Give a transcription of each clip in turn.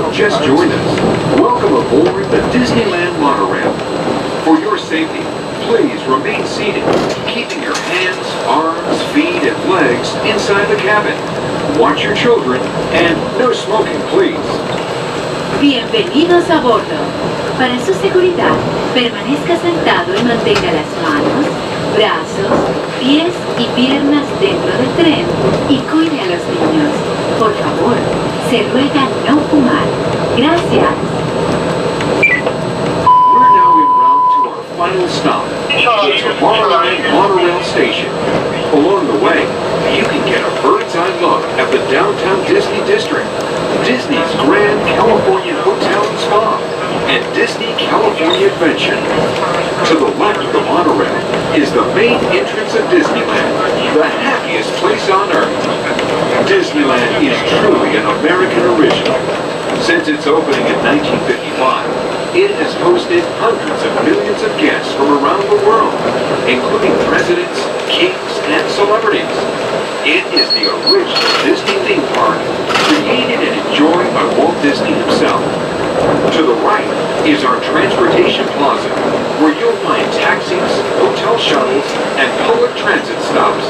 have just joined us, welcome aboard the Disneyland Monorail. For your safety, please remain seated, keeping your hands, arms, feet, and legs inside the cabin. Watch your children, and no smoking, please. Bienvenidos a bordo. Para su seguridad, permanezca sentado y mantenga las manos, brazos, pies y piernas dentro del tren y cuide a los niños. Por favor, se ruega no fumar. Gracias. We're now en to our final stop, the Tomorrowland Monorail Station. Along the way, you can get a bird's eye look at the downtown Disney District, Disney's Grand Californian Hotel and Spa, and Disney California Adventure. To the left of the monorail is the main entrance of Disneyland, the happiest place on earth. Disneyland is truly an American original. Since its opening in 1955, it has hosted hundreds of millions of guests from around the world, including presidents, kings, and celebrities. It is the original Disney theme park, created and enjoyed by Walt Disney himself. To the right is our transportation plaza, where you'll find taxis, hotel shuttles, and public transit stops.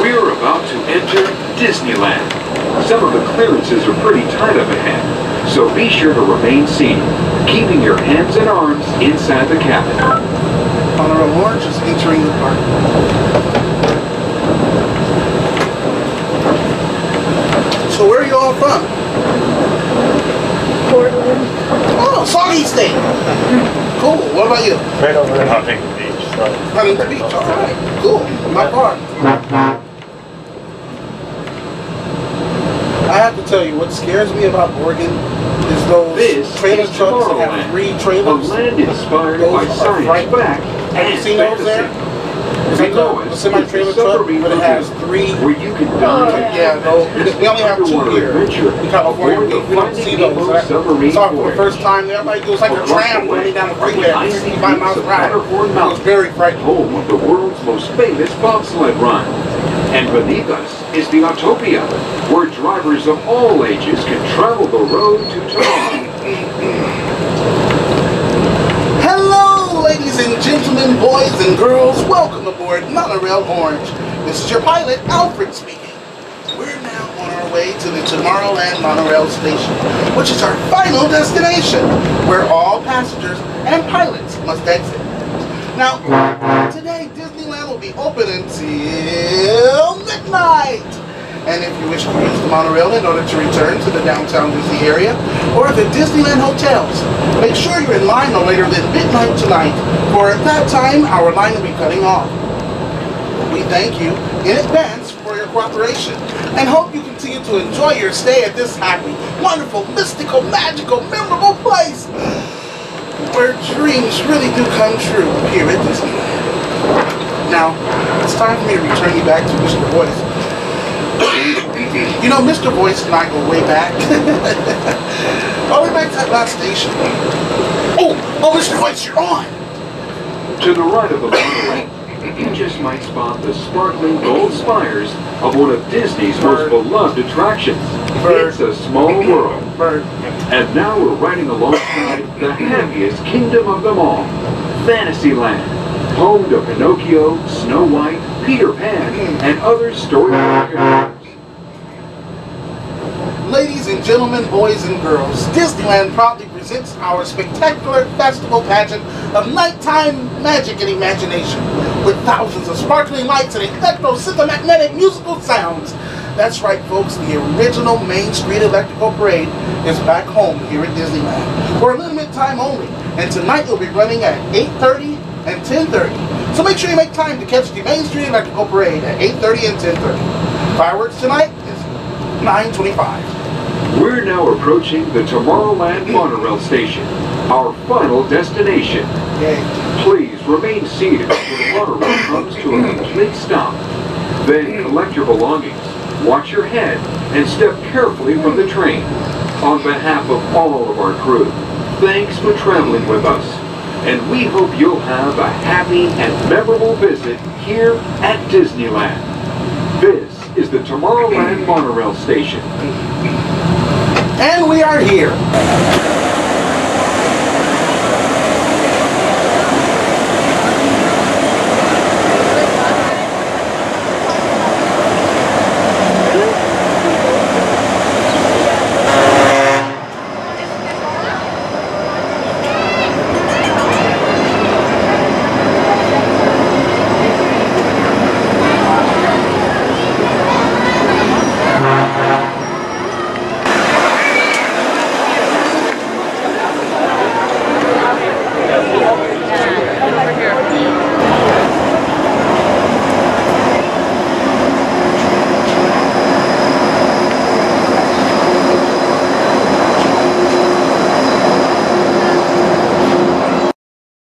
We're about to enter Disneyland. Some of the clearances are pretty tight up ahead, so be sure to remain seated, keeping your hands and arms inside the cabin. Monorail Orange is entering the park. So where are you all from? Portland. Oh, Soggy State. Cool. What about you? Right over there. Huntington Beach. So. Huntington Beach. All right. Cool. My far. I have to tell you, what scares me about Oregon is those This trailer is trucks that have Tomorrowland, three a trailers. land inspired Those by are science frightening. Fact Have you seen those there? fantasy. It's like Below a, a semi-trailer is the truck, but it has three. where you can dive oh, Yeah, no, we, we only have two here in California. We, the we don't see those. Nemo So I saw it for the first time there. Like, it was like a Across tram the way running down the freeway at 65 miles of an hour. It was very frightening. home of the world's most famous bobsled run. And beneath us is the Autopia, where drivers of all ages can travel the road to tomorrow. And gentlemen, boys and girls. Welcome aboard Monorail Orange. This is your pilot, Alfred speaking. We're now on our way to the Tomorrowland Monorail Station, which is our final destination, where all passengers and pilots must exit. Now, today Disneyland will be open until midnight. And if you wish to use the monorail in order to return to the downtown Disney area or the Disneyland hotels, make sure you're in line no later than midnight tonight, for at that time our line will be cutting off. We thank you in advance for your cooperation and hope you continue to enjoy your stay at this happy, wonderful, mystical, magical, memorable place where dreams really do come true here at Disneyland. Now, it's time for me to return you back to Mr. Voice. You know, Mr. Voice and I go way back. All the way back to that last station. Oh, oh, Mr. Voice, you're on. To the right of the monorail, you just might spot the sparkling gold spires of one of Disney's most beloved attractions. Bird. It's a small world. Bird. And now we're riding alongside the happiest kingdom of them all, Fantasyland, home to Pinocchio, Snow White, Peter Pan, and other storytelling characters. And gentlemen, boys and girls, Disneyland proudly presents our spectacular festival pageant of nighttime magic and imagination with thousands of sparkling lights and electro-synthomagnetic musical sounds. That's right, folks, the original Main Street Electrical Parade is back home here at Disneyland for a limited time only, and tonight it'll be running at 8.30 and 10.30. So make sure you make time to catch the Main Street Electrical Parade at 8.30 and 10.30. Fireworks tonight is 9.25. We're now approaching the Tomorrowland monorail station, our final destination. Please remain seated until the monorail comes to a complete stop. Then collect your belongings, watch your head, and step carefully from the train. On behalf of all of our crew, thanks for traveling with us. and we hope you'll have a happy and memorable visit here at Disneyland. This is the Tomorrowland monorail station. And we are here.